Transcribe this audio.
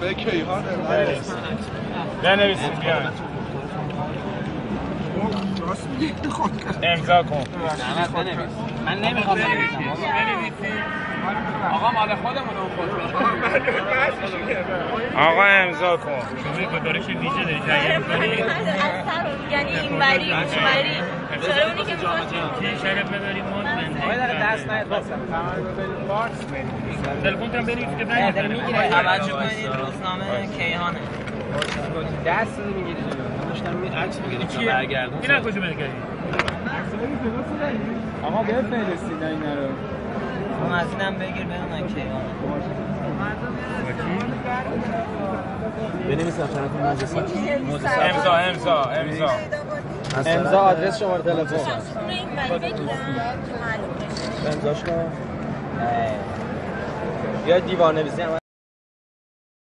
مرفه کیهانه بنویسیم بیاین. امضا کن. من نمی‌خوام بنویسم. آقا مال خودمون آقا امضا کن. گزارش ویژه داری تهیه می‌کنی یعنی این بری اون بری. چرا اونی که می‌خواد؟ چه شرف آقا داره دست نیاد باسم تلفن تام بری که بریم می‌گیره. توجه کنید. روزنامه کیهانه. دست می‌گیری داشتم می عکس می‌گیری که برگردون. این از کجا بگیری آقا بفرستید اینا رو. اون از اینم بگیر بدون کیهانه بنویسم طرف مجلس. امضا امضا امضا. امضا آدرس شماره تلفن امضاش کن یا دیوار نویسی